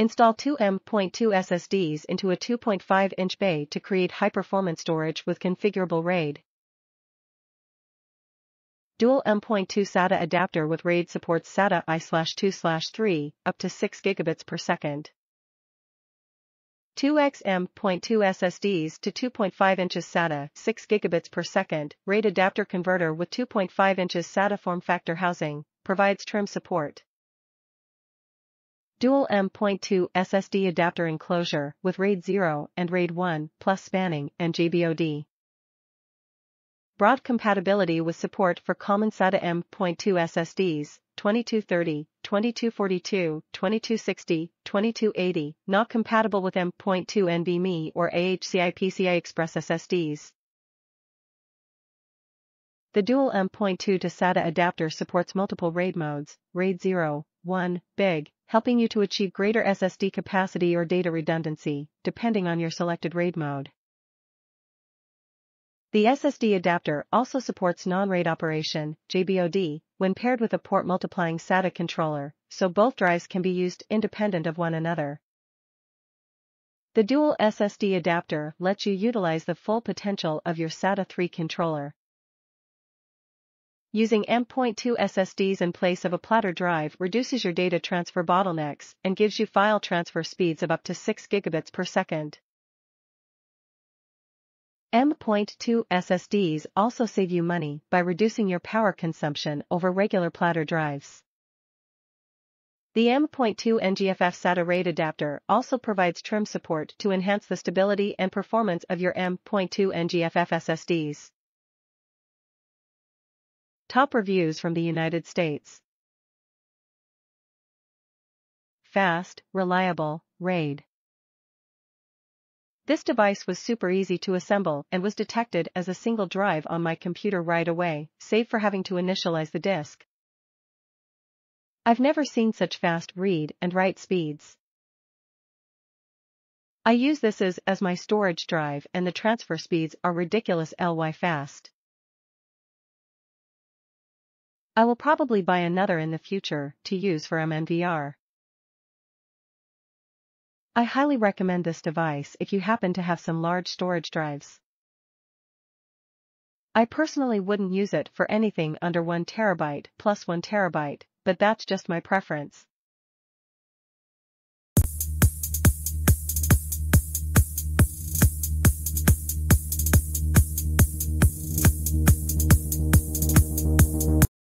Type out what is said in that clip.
Install two M.2 SSDs into a 2.5-inch bay to create high-performance storage with configurable RAID. Dual M.2 SATA adapter with RAID supports SATA I/2/3 up to 6 gigabits per second. 2x M.2 SSDs to 2.5 inches SATA 6 gigabits per second RAID adapter converter with 2.5 inches SATA form factor housing provides trim support. Dual M.2 SSD adapter enclosure with RAID 0 and RAID 1 plus spanning and JBOD. Broad compatibility with support for common SATA M.2 SSDs, 2230, 2242, 2260, 2280, not compatible with M.2 NVMe or AHCI PCI Express SSDs. The dual M.2 to SATA adapter supports multiple RAID modes, RAID 0, 1, big, helping you to achieve greater SSD capacity or data redundancy, depending on your selected RAID mode. The SSD adapter also supports non-RAID operation, JBOD, when paired with a port multiplying SATA controller, so both drives can be used independent of one another. The dual SSD adapter lets you utilize the full potential of your SATA 3 controller. Using M.2 SSDs in place of a platter drive reduces your data transfer bottlenecks and gives you file transfer speeds of up to 6 gigabits per second. M.2 SSDs also save you money by reducing your power consumption over regular platter drives. The M.2 NGFF SATA RAID adapter also provides trim support to enhance the stability and performance of your M.2 NGFF SSDs. Top reviews from the United States. Fast, reliable, RAID. This device was super easy to assemble and was detected as a single drive on my computer right away, save for having to initialize the disk. I've never seen such fast read and write speeds. I use this as, as my storage drive and the transfer speeds are ridiculous ly fast. I will probably buy another in the future to use for MNVR. I highly recommend this device if you happen to have some large storage drives. I personally wouldn't use it for anything under 1 terabyte plus 1 terabyte, but that's just my preference.